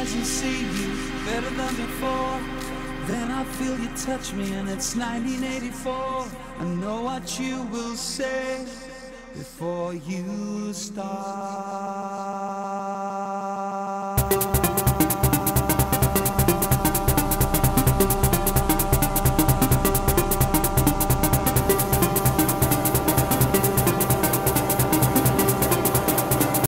eyes and see you better than before. Then I feel you touch me and it's 1984. I know what you will say before you start.